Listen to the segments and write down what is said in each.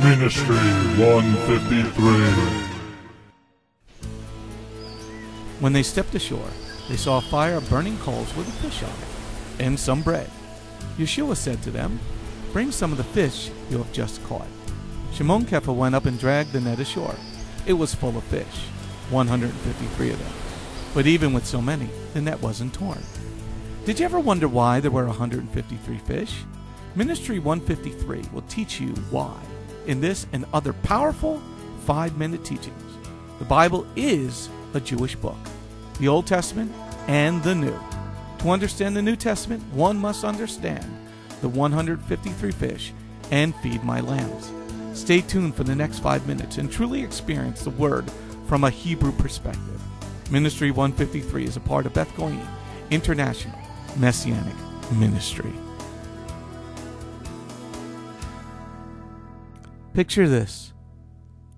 Ministry 153. When they stepped ashore, they saw a fire of burning coals with a fish on it, and some bread. Yeshua said to them, Bring some of the fish you have just caught. Shimon Kepha went up and dragged the net ashore. It was full of fish, 153 of them. But even with so many, the net wasn't torn. Did you ever wonder why there were 153 fish? Ministry 153 will teach you why in this and other powerful five minute teachings. The Bible is a Jewish book, the Old Testament and the New. To understand the New Testament, one must understand the 153 fish and feed my lambs. Stay tuned for the next five minutes and truly experience the Word from a Hebrew perspective. Ministry 153 is a part of Beth Goyim International Messianic Ministry. Picture this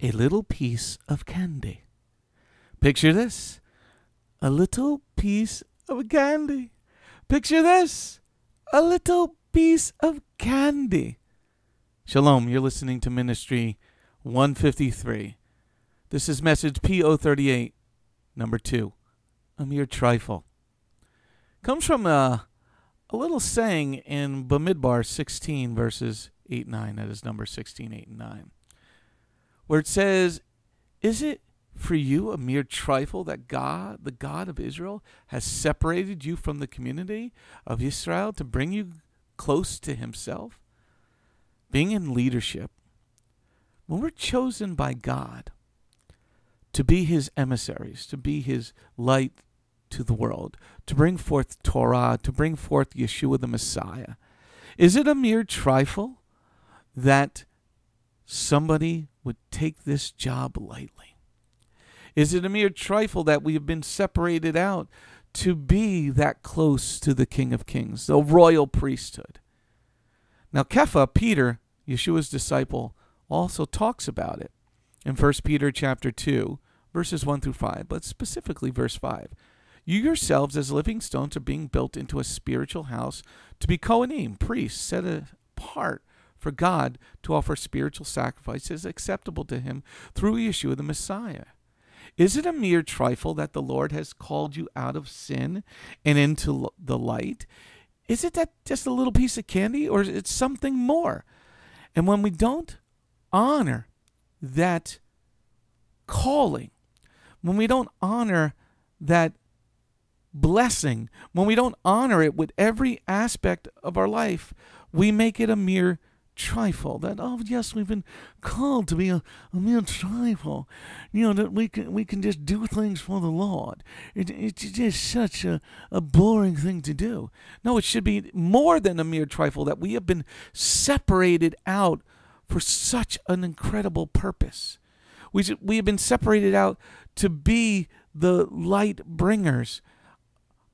a little piece of candy. Picture this a little piece of candy. Picture this a little piece of candy. Shalom, you're listening to Ministry 153. This is message P038, number two, a mere trifle. Comes from a, a little saying in Bamidbar 16, verses 8 9. That is number 16, 8 and 9. Where it says, Is it for you a mere trifle that God, the God of Israel, has separated you from the community of Israel to bring you close to himself? Being in leadership, when we're chosen by God to be his emissaries, to be his light to the world, to bring forth Torah, to bring forth Yeshua the Messiah, is it a mere trifle that somebody would take this job lightly? Is it a mere trifle that we have been separated out to be that close to the King of Kings, the royal priesthood? Now, Kepha, Peter, Yeshua's disciple, also talks about it in 1 Peter chapter 2, verses 1 through 5, but specifically verse 5. You yourselves, as living stones, are being built into a spiritual house to be Kohanim, priests, set apart for God to offer spiritual sacrifices acceptable to Him through Yeshua the Messiah. Is it a mere trifle that the Lord has called you out of sin and into the light? Is it that just a little piece of candy, or is it something more? And when we don't honor that calling, when we don't honor that blessing, when we don't honor it with every aspect of our life, we make it a mere trifle. That oh yes, we've been called to be a, a mere trifle. You know that we can we can just do things for the Lord. It, it's just such a, a boring thing to do. No, it should be more than a mere trifle. That we have been separated out for such an incredible purpose. We should, we have been separated out to be the light bringers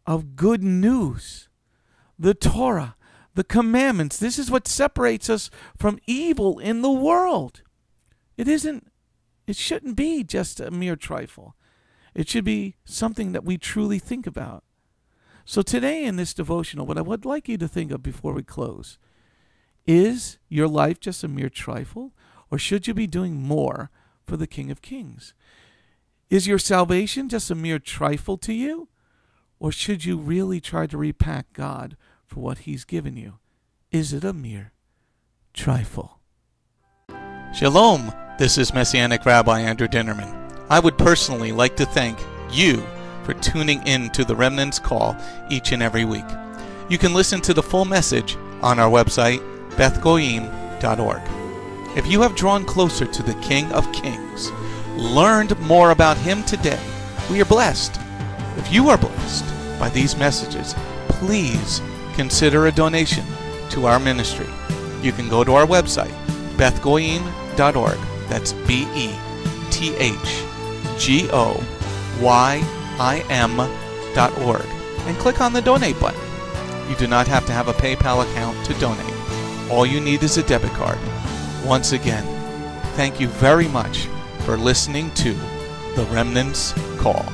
of good news, the Torah the commandments. This is what separates us from evil in the world. It isn't, it shouldn't be just a mere trifle. It should be something that we truly think about. So, today in this devotional, what I would like you to think of before we close is your life just a mere trifle, or should you be doing more for the King of Kings? Is your salvation just a mere trifle to you, or should you really try to repack God for what he's given you? Is it a mere trifle? Shalom, this is Messianic Rabbi Andrew Dinnerman. I would personally like to thank you for tuning in to the Remnant's Call each and every week. You can listen to the full message on our website, bethgoyim.org. If you have drawn closer to the King of Kings, learned more about him today, we are blessed. If you are blessed by these messages, please consider a donation to our ministry. You can go to our website, bethgoyim.org. That's B E T H G O Y I M.org and click on the donate button. You do not have to have a PayPal account to donate. All you need is a debit card. Once again, thank you very much for listening to The Remnants Call.